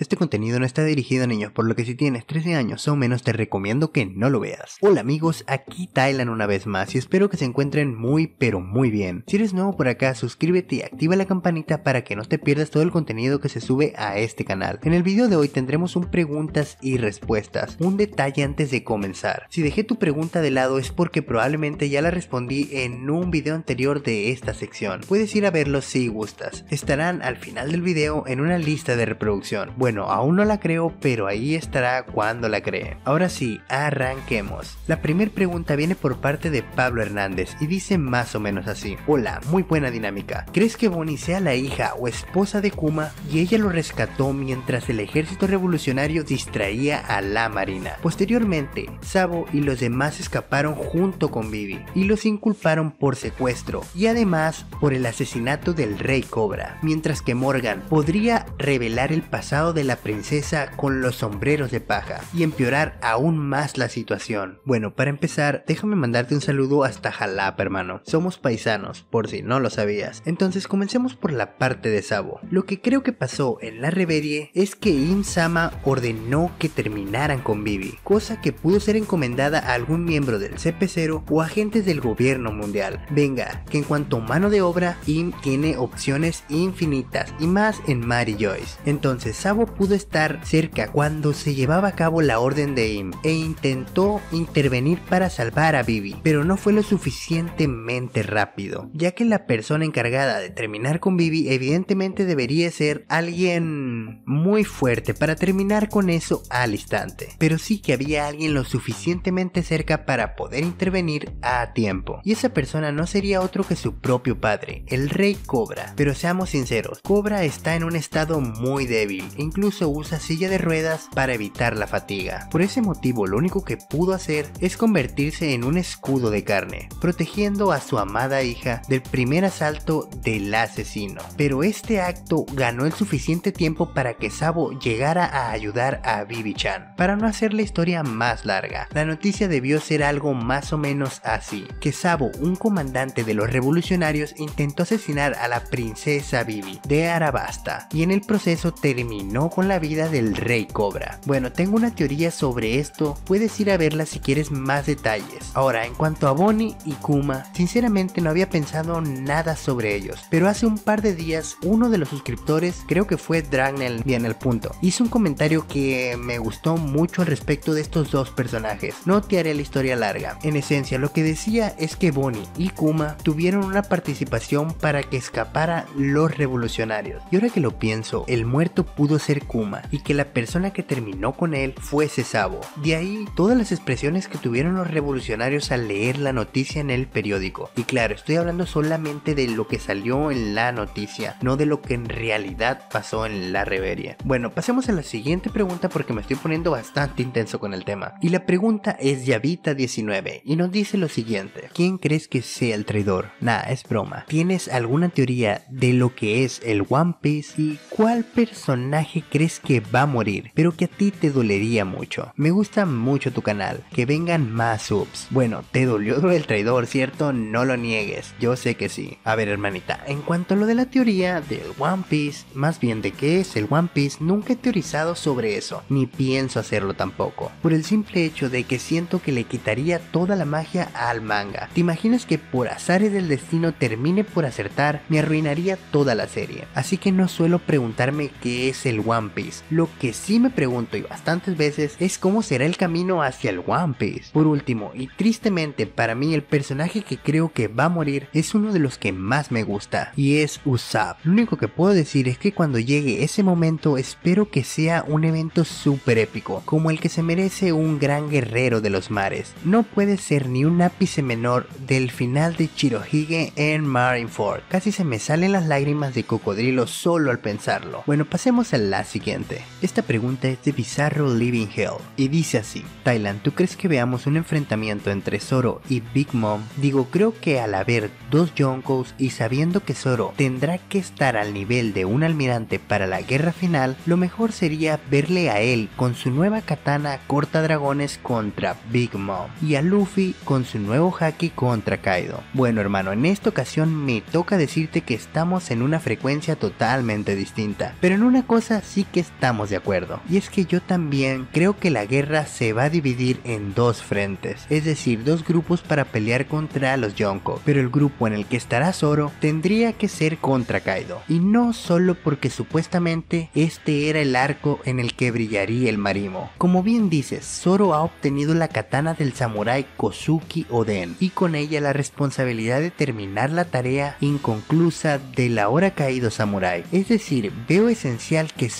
Este contenido no está dirigido a niños, por lo que si tienes 13 años o menos te recomiendo que no lo veas. Hola amigos, aquí Thailand una vez más y espero que se encuentren muy pero muy bien. Si eres nuevo por acá, suscríbete y activa la campanita para que no te pierdas todo el contenido que se sube a este canal. En el video de hoy tendremos un preguntas y respuestas. Un detalle antes de comenzar. Si dejé tu pregunta de lado es porque probablemente ya la respondí en un video anterior de esta sección. Puedes ir a verlo si gustas. Estarán al final del video en una lista de reproducción. Bueno, aún no la creo, pero ahí estará cuando la cree. Ahora sí, arranquemos. La primera pregunta viene por parte de Pablo Hernández y dice más o menos así. Hola, muy buena dinámica. ¿Crees que Bonnie sea la hija o esposa de Kuma y ella lo rescató mientras el ejército revolucionario distraía a la marina? Posteriormente, Sabo y los demás escaparon junto con Vivi y los inculparon por secuestro y además por el asesinato del rey Cobra, mientras que Morgan podría revelar el pasado de la princesa con los sombreros de paja y empeorar aún más la situación. Bueno, para empezar, déjame mandarte un saludo hasta Jalapa, hermano. Somos paisanos, por si no lo sabías. Entonces comencemos por la parte de Sabo. Lo que creo que pasó en la reverie es que Im-sama ordenó que terminaran con Vivi, cosa que pudo ser encomendada a algún miembro del CP0 o agentes del gobierno mundial. Venga, que en cuanto a mano de obra, Im tiene opciones infinitas y más en Mary Joyce. Entonces Sabo pudo estar cerca cuando se llevaba a cabo la orden de Im e intentó intervenir para salvar a Vivi, pero no fue lo suficientemente rápido, ya que la persona encargada de terminar con Vivi evidentemente debería ser alguien muy fuerte para terminar con eso al instante, pero sí que había alguien lo suficientemente cerca para poder intervenir a tiempo, y esa persona no sería otro que su propio padre, el rey Cobra, pero seamos sinceros, Cobra está en un estado muy débil, incluso usa silla de ruedas para evitar la fatiga, por ese motivo lo único que pudo hacer es convertirse en un escudo de carne, protegiendo a su amada hija del primer asalto del asesino. Pero este acto ganó el suficiente tiempo para que Sabo llegara a ayudar a Bibi-chan. Para no hacer la historia más larga, la noticia debió ser algo más o menos así, que Sabo, un comandante de los revolucionarios, intentó asesinar a la princesa Bibi de Arabasta y en el proceso terminó con la vida del rey Cobra. Bueno, tengo una teoría sobre esto, puedes ir a verla si quieres más detalles. Ahora, en cuanto a Bonnie y Kuma, sinceramente no había pensado nada sobre ellos, pero hace un par de días uno de los suscriptores, creo que fue Dragnel bien el punto, hizo un comentario que me gustó mucho al respecto de estos dos personajes. No te haré la historia larga. En esencia, lo que decía es que Bonnie y Kuma tuvieron una participación para que escapara los revolucionarios. Y ahora que lo pienso, el muerto pudo ser Kuma y que la persona que terminó con él fuese Sabo. De ahí todas las expresiones que tuvieron los revolucionarios al leer la noticia en el periódico. Y claro, estoy hablando solamente de lo que salió en la noticia, no de lo que en realidad pasó en la reverie. Bueno, pasemos a la siguiente pregunta porque me estoy poniendo bastante intenso con el tema. Y la pregunta es Yavita19 y nos dice lo siguiente. ¿Quién crees que sea el traidor? Nah, es broma. ¿Tienes alguna teoría de lo que es el One Piece y cuál personaje crees que va a morir, pero que a ti te dolería mucho? Me gusta mucho tu canal, que vengan más subs. Bueno, te dolió lo del traidor, ¿cierto? No lo niegues, yo sé que sí. A ver, hermanita, en cuanto a lo de la teoría del One Piece, más bien de qué es el One Piece, nunca he teorizado sobre eso, ni pienso hacerlo tampoco, por el simple hecho de que siento que le quitaría toda la magia al manga. ¿Te imaginas que por azares del destino termine por acertar? Me arruinaría toda la serie. Así que no suelo preguntarme qué es el One Piece. Lo que sí me pregunto y bastantes veces es cómo será el camino hacia el One Piece. Por último, y tristemente para mí el personaje que creo que va a morir es uno de los que más me gusta y es Usopp. Lo único que puedo decir es que cuando llegue ese momento espero que sea un evento súper épico, como el que se merece un gran guerrero de los mares. No puede ser ni un ápice menor del final de Chirohige en Marineford. Casi se me salen las lágrimas de cocodrilo solo al pensarlo. Bueno, pasemos a siguiente. Esta pregunta es de Bizarro Living Hell y dice así: Thailand, ¿tú crees que veamos un enfrentamiento entre Zoro y Big Mom? Digo, creo que al haber dos Yonkos y sabiendo que Zoro tendrá que estar al nivel de un almirante para la guerra final, lo mejor sería verle a él con su nueva katana corta dragones contra Big Mom y a Luffy con su nuevo haki contra Kaido. Bueno hermano, en esta ocasión me toca decirte que estamos en una frecuencia totalmente distinta, pero en una cosa sí que estamos de acuerdo. Y es que yo también creo que la guerra se va a dividir en dos frentes, es decir, dos grupos para pelear contra los Yonko, pero el grupo en el que estará Zoro tendría que ser contra Kaido, y no solo porque supuestamente este era el arco en el que brillaría el Marimo. Como bien dices, Zoro ha obtenido la katana del samurái Kozuki Oden, y con ella la responsabilidad de terminar la tarea inconclusa del ahora caído samurái. Es decir, veo esencial que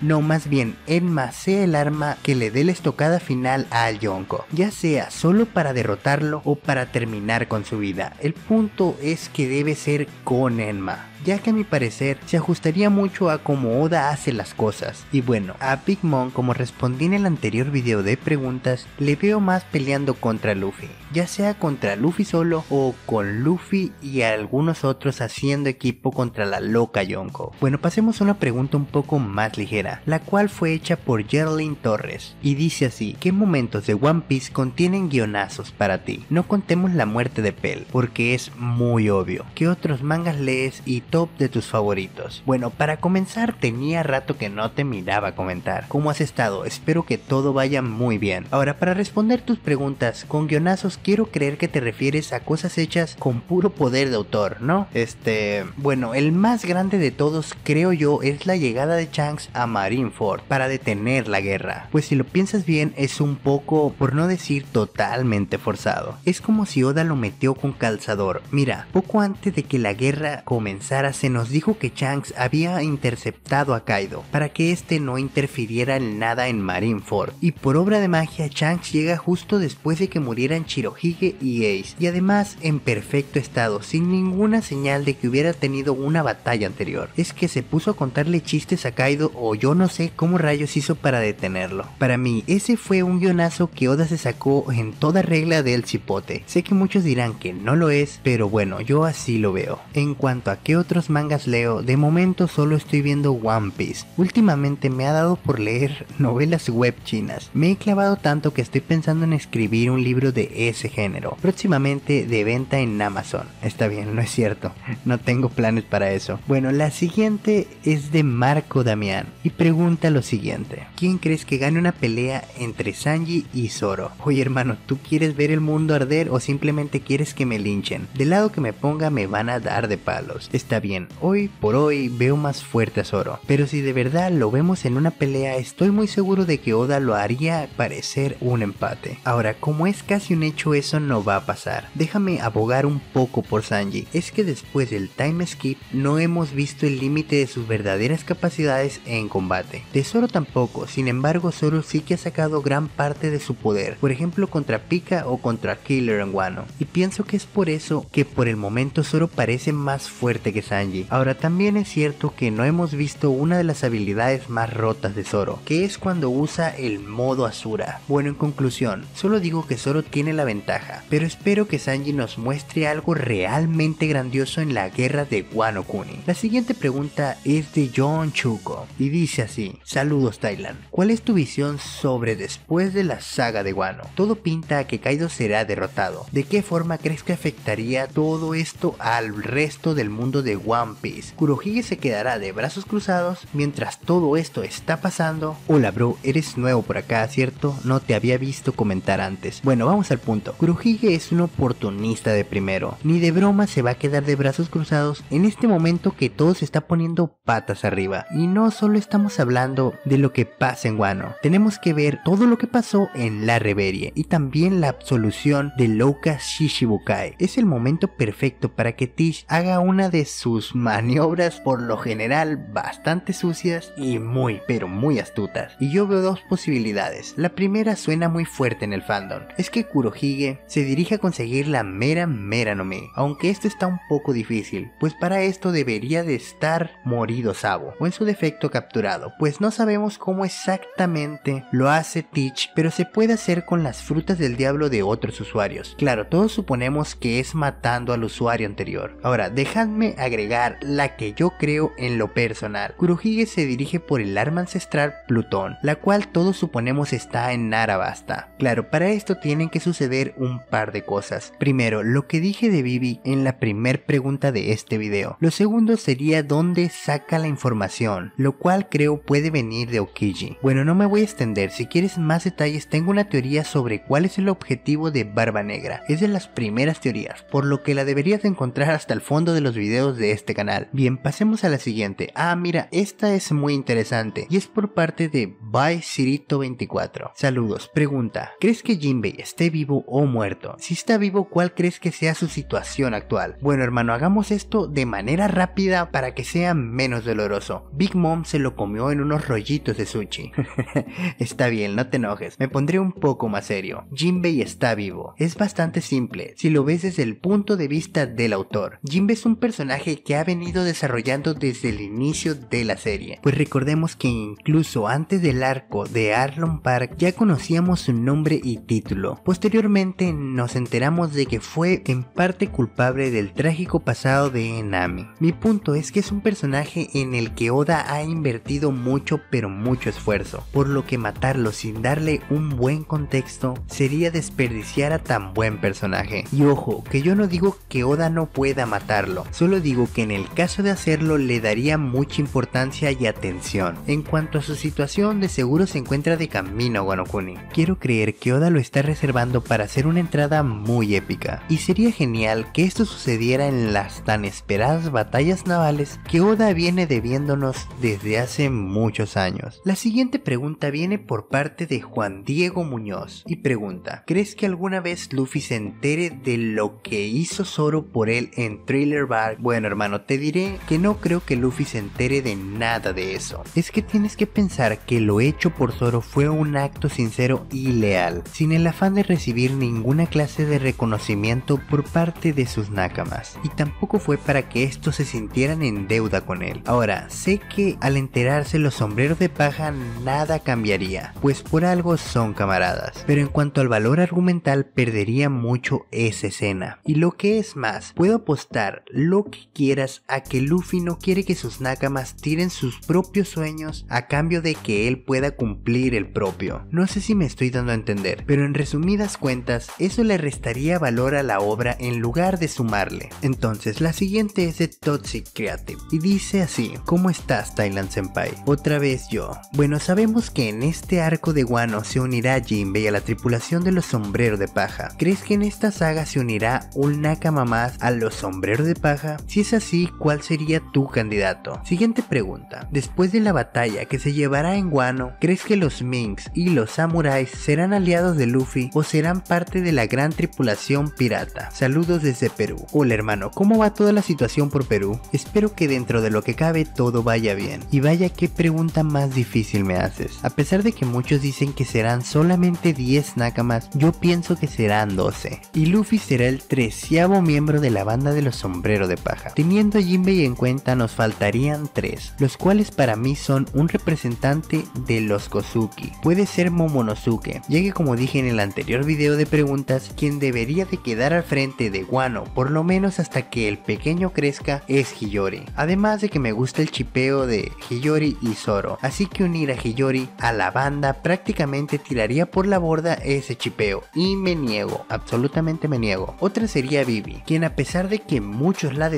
No más bien Enma, sea el arma que le dé la estocada final al Yonko, ya sea solo para derrotarlo o para terminar con su vida. El punto es que debe ser con Enma ya que a mi parecer se ajustaría mucho a cómo Oda hace las cosas. Y bueno, a Big Mom como respondí en el anterior video de preguntas, le veo más peleando contra Luffy, ya sea contra Luffy solo o con Luffy y algunos otros haciendo equipo contra la loca Yonko. Bueno, pasemos a una pregunta un poco más ligera, la cual fue hecha por Geraldine Torres, y dice así, ¿qué momentos de One Piece contienen guionazos para ti? No contemos la muerte de Pell, porque es muy obvio. ¿Qué otros mangas lees y top de tus favoritos. Bueno, para comenzar tenía rato que no te miraba comentar. ¿Cómo has estado? Espero que todo vaya muy bien. Ahora, para responder tus preguntas, con guionazos quiero creer que te refieres a cosas hechas con puro poder de autor, ¿no? Este, bueno, el más grande de todos creo yo es la llegada de Shanks a Marineford para detener la guerra. Pues si lo piensas bien es un poco, por no decir totalmente forzado. Es como si Oda lo metió con calzador. Mira, poco antes de que la guerra comenzara se nos dijo que Shanks había interceptado a Kaido para que este no interfiriera en nada en Marineford y por obra de magia Shanks llega justo después de que murieran Chirohige y Ace y además en perfecto estado sin ninguna señal de que hubiera tenido una batalla anterior. Es que se puso a contarle chistes a Kaido o yo no sé cómo rayos hizo para detenerlo. Para mí ese fue un guionazo que Oda se sacó en toda regla del cipote. Sé que muchos dirán que no lo es, pero bueno, yo así lo veo. En cuanto a qué otro otros mangas leo, de momento solo estoy viendo One Piece. Últimamente me ha dado por leer novelas web chinas. Me he clavado tanto que estoy pensando en escribir un libro de ese género, próximamente de venta en Amazon. Está bien, no es cierto, no tengo planes para eso. Bueno, la siguiente es de Marco Damián y pregunta lo siguiente. ¿Quién crees que gane una pelea entre Sanji y Zoro? Oye hermano, ¿tú quieres ver el mundo arder o simplemente quieres que me linchen? Del lado que me ponga me van a dar de palos. Está bien, hoy por hoy veo más fuerte a Zoro, pero si de verdad lo vemos en una pelea estoy muy seguro de que Oda lo haría parecer un empate. Ahora, como es casi un hecho eso no va a pasar, déjame abogar un poco por Sanji, es que después del time skip no hemos visto el límite de sus verdaderas capacidades en combate. De Zoro tampoco, sin embargo Zoro sí que ha sacado gran parte de su poder, por ejemplo contra Pika o contra Killer en Wano, y pienso que es por eso que por el momento Zoro parece más fuerte que Sanji. Ahora también es cierto que no hemos visto una de las habilidades más rotas de Zoro, que es cuando usa el modo Asura. Bueno, en conclusión, solo digo que Zoro tiene la ventaja, pero espero que Sanji nos muestre algo realmente grandioso en la guerra de Wano Kuni. La siguiente pregunta es de John Chuko y dice así: Saludos Thailand, ¿cuál es tu visión sobre después de la saga de Wano? Todo pinta a que Kaido será derrotado. ¿De qué forma crees que afectaría todo esto al resto del mundo de One Piece. Kurohige se quedará de brazos cruzados mientras todo esto está pasando. Hola bro, eres nuevo por acá, ¿cierto? No te había visto comentar antes. Bueno, vamos al punto. Kurohige es un oportunista de primero. Ni de broma se va a quedar de brazos cruzados en este momento que todo se está poniendo patas arriba. Y no solo estamos hablando de lo que pasa en Wano. Tenemos que ver todo lo que pasó en la Reverie y también la absolución de Louka Shishibukai. Es el momento perfecto para que Tish haga una de sus maniobras por lo general bastante sucias y muy pero muy astutas. Y yo veo dos posibilidades. La primera suena muy fuerte en el fandom. Es que Kurohige se dirige a conseguir la mera mera no me. Aunque esto está un poco difícil. Pues para esto debería de estar morido Sabo. O en su defecto capturado. Pues no sabemos cómo exactamente lo hace Teach. Pero se puede hacer con las frutas del diablo de otros usuarios. Claro, todos suponemos que es matando al usuario anterior. Ahora, dejadme agregar la que yo creo en lo personal. Kurohige se dirige por el arma ancestral Plutón, la cual todos suponemos está en Narabasta. Claro, para esto tienen que suceder un par de cosas. Primero, lo que dije de Vivi en la primer pregunta de este video. Lo segundo sería dónde saca la información, lo cual creo puede venir de Okiji. Bueno, no me voy a extender, si quieres más detalles tengo una teoría sobre cuál es el objetivo de Barba Negra. Es de las primeras teorías, por lo que la deberías encontrar hasta el fondo de los videos de este canal. Bien, pasemos a la siguiente. Ah, mira, esta es muy interesante y es por parte de By Cirito 24. Saludos, pregunta, ¿crees que Jinbei esté vivo o muerto? Si está vivo, ¿cuál crees que sea su situación actual? Bueno hermano, hagamos esto de manera rápida para que sea menos doloroso. Big Mom se lo comió en unos rollitos de sushi. está bien, no te enojes, me pondré un poco más serio. Jinbei está vivo. Es bastante simple, si lo ves desde el punto de vista del autor. Jinbei es un personaje que ha venido desarrollando desde el inicio de la serie, pues recordemos que incluso antes del arco de Arlon Park ya conocíamos su nombre y título. Posteriormente nos enteramos de que fue en parte culpable del trágico pasado de Nami. Mi punto es que es un personaje en el que Oda ha invertido mucho pero mucho esfuerzo, por lo que matarlo sin darle un buen contexto sería desperdiciar a tan buen personaje. Y ojo, que yo no digo que Oda no pueda matarlo, solo digo que en el caso de hacerlo le daría mucha importancia y atención. En cuanto a su situación, de seguro se encuentra de camino a. Quiero creer que Oda lo está reservando para hacer una entrada muy épica, y sería genial que esto sucediera en las tan esperadas batallas navales que Oda viene debiéndonos desde hace muchos años. La siguiente pregunta viene por parte de Juan Diego Muñoz y pregunta, ¿crees que alguna vez Luffy se entere de lo que hizo Zoro por él en Thriller Bark? Bueno hermano, te diré que no creo que Luffy se entere de nada de eso. Es que tienes que pensar que lo hecho por Zoro fue un acto sincero y leal, sin el afán de recibir ninguna clase de reconocimiento por parte de sus nakamas, y tampoco fue para que estos se sintieran en deuda con él. Ahora, sé que al enterarse los sombreros de paja nada cambiaría, pues por algo son camaradas, pero en cuanto al valor argumental perdería mucho esa escena. Y lo que es más, puedo apostar lo que quieras a que Luffy no quiere que sus nakamas tiren sus propios sueños a cambio de que él pueda cumplir el propio. No sé si me estoy dando a entender, pero en resumidas cuentas, eso le restaría valor a la obra en lugar de sumarle. Entonces, la siguiente es de Toxic Creative y dice así: ¿Cómo estás, Thailand Senpai? Otra vez yo. Bueno, sabemos que en este arco de Wano se unirá Jinbei a la tripulación de los sombreros de paja. ¿Crees que en esta saga se unirá un Nakama más a los sombreros de paja? Si así, ¿cuál sería tu candidato? Siguiente pregunta. Después de la batalla que se llevará en Wano, ¿crees que los Minks y los samuráis serán aliados de Luffy o serán parte de la gran tripulación pirata? Saludos desde Perú. Hola hermano, ¿cómo va toda la situación por Perú? Espero que dentro de lo que cabe todo vaya bien. Y vaya qué pregunta más difícil me haces. A pesar de que muchos dicen que serán solamente 10 nakamas, yo pienso que serán 12. Y Luffy será el treceavo miembro de la banda de los sombreros de paja. Teniendo Jinbei en cuenta nos faltarían 3, los cuales para mí son un representante de los Kozuki. Puede ser Momonosuke, ya que como dije en el anterior video de preguntas, quien debería de quedar al frente de Wano, por lo menos hasta que el pequeño crezca, es Hiyori. Además de que me gusta el chipeo de Hiyori y Zoro, así que unir a Hiyori a la banda prácticamente tiraría por la borda ese chipeo, y me niego, absolutamente me niego. Otra sería Vivi, quien a pesar de que muchos la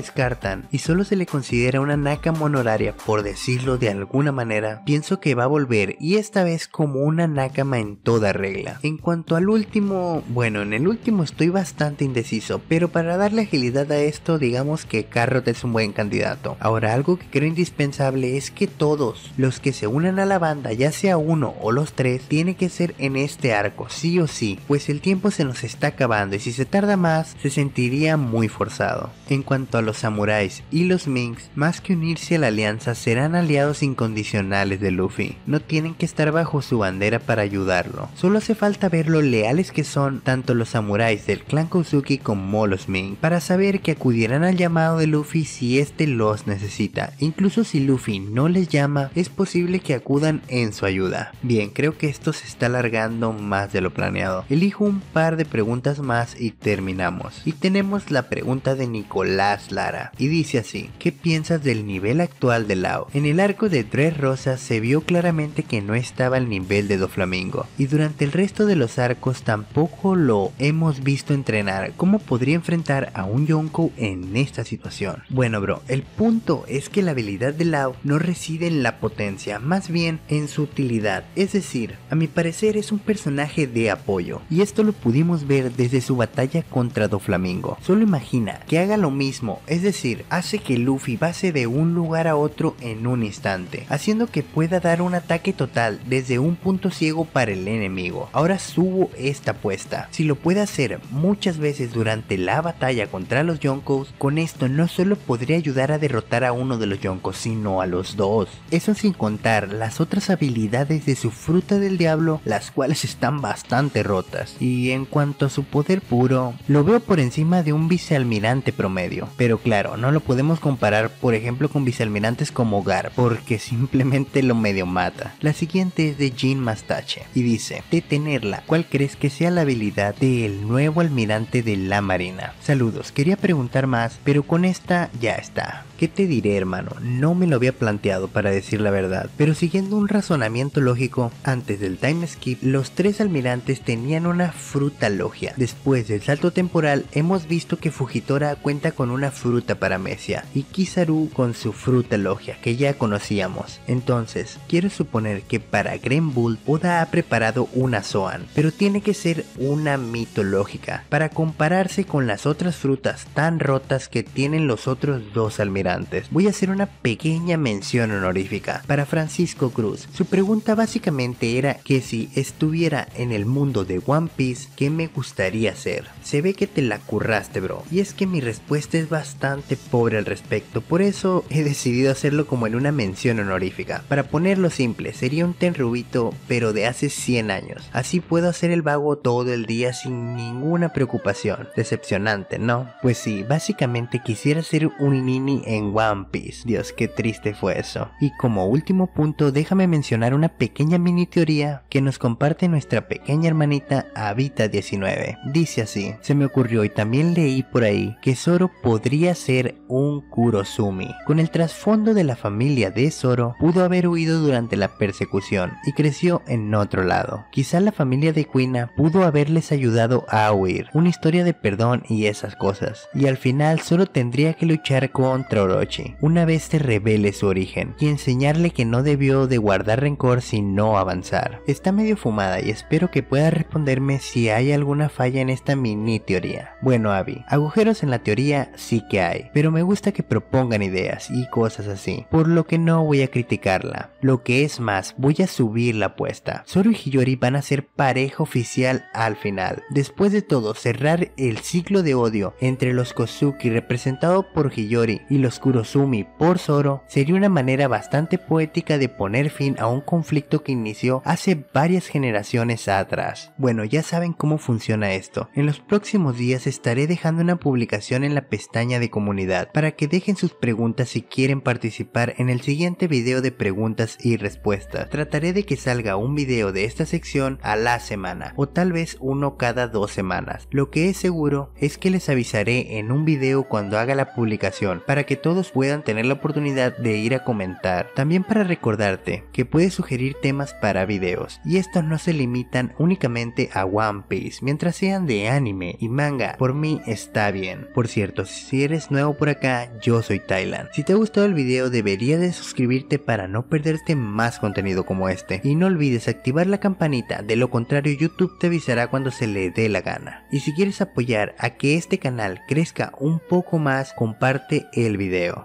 y solo se le considera una Nakama honoraria por decirlo de alguna manera, pienso que va a volver y esta vez como una Nakama en toda regla. En cuanto al último, bueno, en el último estoy bastante indeciso, pero para darle agilidad a esto digamos que Carrot es un buen candidato. Ahora algo que creo indispensable es que todos los que se unan a la banda, ya sea uno o los tres, tiene que ser en este arco, sí o sí, pues el tiempo se nos está acabando y si se tarda más se sentiría muy forzado. En cuanto a los samuráis y los minks, más que unirse a la alianza serán aliados incondicionales de Luffy, no tienen que estar bajo su bandera para ayudarlo, solo hace falta ver lo leales que son tanto los samuráis del clan Kozuki como los Mink, para saber que acudirán al llamado de Luffy si éste los necesita, incluso si Luffy no les llama, es posible que acudan en su ayuda. Bien, creo que esto se está alargando más de lo planeado. Elijo un par de preguntas más y terminamos. Y tenemos la pregunta de Nicolás Lara. Y dice así, ¿qué piensas del nivel actual de Lao? En el arco de Tres Rosas se vio claramente que no estaba al nivel de Doflamingo. Y durante el resto de los arcos tampoco lo hemos visto entrenar. ¿Cómo podría enfrentar a un Yonko en esta situación? Bueno bro, el punto es que la habilidad de Lao no reside en la potencia, más bien en su utilidad. Es decir, a mi parecer es un personaje de apoyo. Y esto lo pudimos ver desde su batalla contra Doflamingo. Solo imagina que haga lo mismo, es decir, hace que Luffy pase de un lugar a otro en un instante, haciendo que pueda dar un ataque total desde un punto ciego para el enemigo. Ahora subo esta apuesta. Si lo puede hacer muchas veces durante la batalla contra los Yonkos, con esto no solo podría ayudar a derrotar a uno de los Yonkos, sino a los dos. Eso sin contar las otras habilidades de su fruta del diablo, las cuales están bastante rotas. Y en cuanto a su poder puro, lo veo por encima de un vicealmirante promedio. Pero claro, no lo podemos comparar por ejemplo con vicealmirantes como Gar, porque simplemente lo medio mata. La siguiente es de Jin Mastache y dice, detenerla, ¿cuál crees que sea la habilidad del nuevo almirante de la marina? Saludos, quería preguntar más, pero con esta ya está. ¿Qué te diré hermano? No me lo había planteado para decir la verdad, pero siguiendo un razonamiento lógico, antes del time skip, los tres almirantes tenían una fruta logia. Después del salto temporal, hemos visto que Fujitora cuenta con una fruta para Mesia y Kizaru con su fruta logia que ya conocíamos. Entonces, quiero suponer que para Green Bull Oda ha preparado una Zoan, pero tiene que ser una mitológica para compararse con las otras frutas tan rotas que tienen los otros dos almirantes voy a hacer una pequeña mención honorífica para Francisco Cruz. Su pregunta básicamente era que si estuviera en el mundo de One Piece, ¿qué me gustaría ser? Se ve que te la curraste, bro. Y es que mi respuesta es bastante pobre al respecto, por eso he decidido hacerlo como en una mención honorífica. Para ponerlo simple, sería un tenrubito, pero de hace 100 años. Así puedo hacer el vago todo el día sin ninguna preocupación. Decepcionante, ¿no? Pues sí, básicamente quisiera ser un nini en One Piece. Dios, qué triste fue eso. Y como último punto, déjame mencionar una pequeña mini teoría que nos comparte nuestra pequeña hermanita Avita19. Dice así, se me ocurrió y también leí por ahí que Zoro podría ser un Kurosumi. Con el trasfondo de la familia de Zoro, pudo haber huido durante la persecución y creció en otro lado. Quizá la familia de Kuina pudo haberles ayudado a huir, una historia de perdón y esas cosas. Y al final solo tendría que luchar contra Orochi, una vez se revele su origen, y enseñarle que no debió de guardar rencor sin no avanzar. Está medio fumada y espero que pueda responderme si hay alguna falla en esta mini teoría. Bueno Abby, agujeros en la teoría sí que hay, pero me gusta que propongan ideas y cosas así, por lo que no voy a criticarla. Lo que es más, voy a subir la apuesta. Zoro y Hiyori van a ser pareja oficial al final. Después de todo, cerrar el ciclo de odio entre los Kozuki representado por Hiyori y los Kurosumi por Zoro sería una manera bastante poética de poner fin a un conflicto que inició hace varias generaciones atrás. Bueno, ya saben cómo funciona esto. En los próximos días estaré dejando una publicación en la pestaña de comunidad para que dejen sus preguntas si quieren participar en el siguiente video de preguntas y respuestas. Trataré de que salga un video de esta sección a la semana o tal vez uno cada dos semanas. Lo que es seguro es que les avisaré en un video cuando haga la publicación para que todos puedan tener la oportunidad de ir a comentar. También para recordarte que puedes sugerir temas para videos y estos no se limitan únicamente a One Piece, mientras sean de anime y manga, por mí está bien. Por cierto, si eres nuevo por acá, yo soy Thailand. Si te ha gustado el video deberías de suscribirte para no perderte más contenido como este y no olvides activar la campanita, de lo contrario YouTube te avisará cuando se le dé la gana. Y si quieres apoyar a que este canal crezca un poco más, comparte el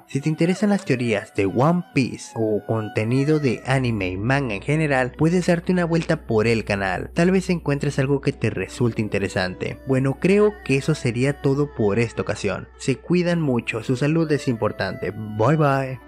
si te interesan las teorías de One Piece o contenido de anime y manga en general, puedes darte una vuelta por el canal. Tal vez encuentres algo que te resulte interesante. Bueno, creo que eso sería todo por esta ocasión. Se cuidan mucho, su salud es importante. Bye bye.